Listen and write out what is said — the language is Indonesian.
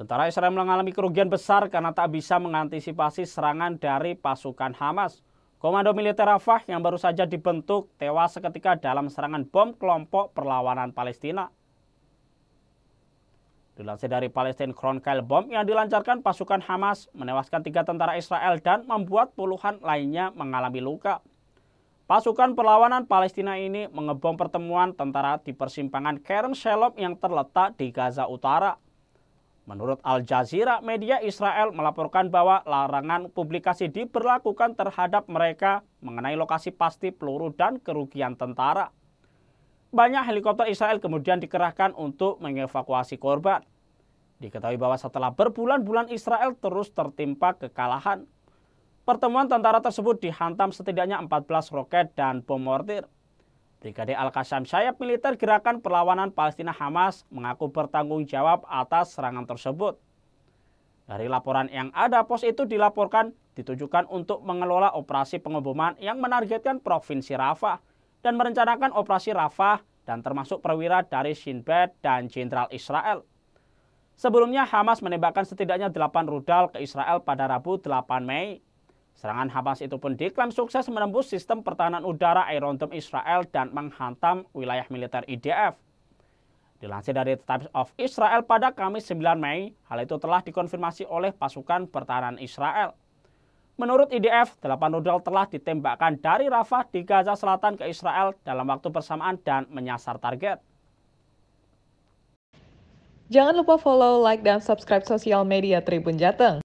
Tentara Israel mengalami kerugian besar karena tak bisa mengantisipasi serangan dari pasukan Hamas. Komando militer Rafah yang baru saja dibentuk tewas seketika dalam serangan bom kelompok perlawanan Palestina. Dilansir dari Palestine Chronicle, bom yang dilancarkan pasukan Hamas menewaskan tiga tentara Israel dan membuat puluhan lainnya mengalami luka. Pasukan perlawanan Palestina ini mengebom pertemuan tentara di persimpangan Keren Shalom yang terletak di Gaza Utara. Menurut Al Jazeera, media Israel melaporkan bahwa larangan publikasi diberlakukan terhadap mereka mengenai lokasi pasti peluru dan kerugian tentara. Banyak helikopter Israel kemudian dikerahkan untuk mengevakuasi korban. Diketahui bahwa setelah berbulan-bulan Israel terus tertimpa kekalahan. Pertemuan tentara tersebut dihantam setidaknya 14 roket dan bom mortir. Brigade Al-Qassam sayap militer gerakan perlawanan Palestina Hamas mengaku bertanggung jawab atas serangan tersebut. Dari laporan yang ada, pos itu dilaporkan ditujukan untuk mengelola operasi pengeboman yang menargetkan Provinsi Rafah dan merencanakan operasi Rafah dan termasuk perwira dari Shin Bet dan Jenderal Israel. Sebelumnya Hamas menembakkan setidaknya 8 rudal ke Israel pada Rabu 8 Mei Serangan Hamas itu pun diklaim sukses menembus sistem pertahanan udara Iron Dome Israel dan menghantam wilayah militer IDF. Dilansir dari Times of Israel pada Kamis 9 Mei, hal itu telah dikonfirmasi oleh pasukan pertahanan Israel. Menurut IDF, 8 rudal telah ditembakkan dari Rafah di Gaza Selatan ke Israel dalam waktu bersamaan dan menyasar target. Jangan lupa follow, like, dan subscribe sosial media Tribun Jateng.